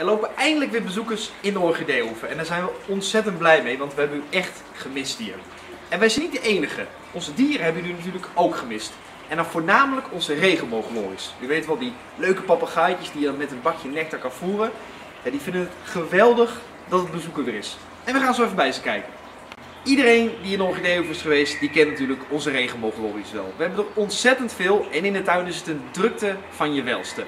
Er lopen eindelijk weer bezoekers in de Orchideehoeve. En daar zijn we ontzettend blij mee, want we hebben u echt gemist hier. En wij zijn niet de enige. Onze dieren hebben u natuurlijk ook gemist. En dan voornamelijk onze regenboogloris. U weet wel, die leuke papegaaitjes die je dan met een bakje nectar kan voeren. Ja, die vinden het geweldig dat het bezoeker weer is. En we gaan zo even bij ze kijken. Iedereen die in de is geweest, die kent natuurlijk onze regenboogloris wel. We hebben er ontzettend veel en in de tuin is het een drukte van je welste.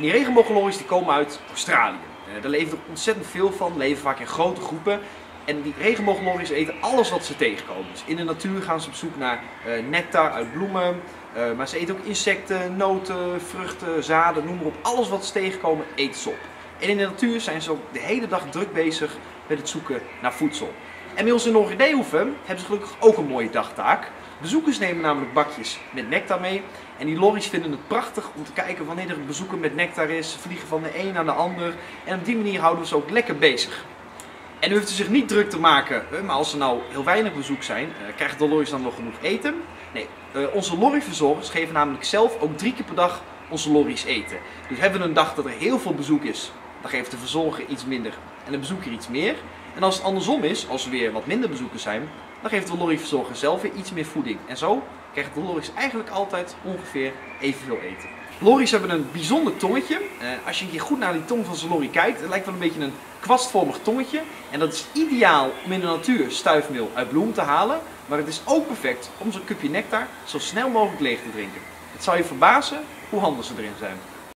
En die regenboogloris die komen uit Australië. Eh, daar leven er ontzettend veel van, leven vaak in grote groepen. En die regenboogloris eten alles wat ze tegenkomen. Dus in de natuur gaan ze op zoek naar eh, nectar uit bloemen. eh, maar ze eten ook insecten, noten, vruchten, zaden, noem maar op. Alles wat ze tegenkomen, eten ze op. En in de natuur zijn ze ook de hele dag druk bezig met het zoeken naar voedsel. En bij ons in Orchideehoeve hebben ze gelukkig ook een mooie dagtaak. Bezoekers nemen namelijk bakjes met nectar mee. En die lorries vinden het prachtig om te kijken wanneer er een bezoeker met nectar is. Ze vliegen van de een naar de ander. En op die manier houden we ze ook lekker bezig. En u hoeft er zich niet druk te maken, maar als er nou heel weinig bezoek zijn, eh, krijgen de lorries dan wel genoeg eten? Nee, eh, onze lorryverzorgers geven namelijk zelf ook drie keer per dag onze lorries eten. Dus hebben we een dag dat er heel veel bezoek is, dan geeft de verzorger iets minder en de bezoeker iets meer. En als het andersom is, als er weer wat minder bezoekers zijn, dan geeft de lorryverzorger zelf weer iets meer voeding. En zo krijgen de lorries eigenlijk altijd ongeveer evenveel eten. Lorries hebben een bijzonder tongetje. Eh, als je een keer goed naar die tong van zijn lorry kijkt, het lijkt wel een beetje een kwastvormig tongetje. En dat is ideaal om in de natuur stuifmeel uit bloem te halen. Maar het is ook perfect om zo'n cupje nectar zo snel mogelijk leeg te drinken. Het zal je verbazen hoe handig ze erin zijn.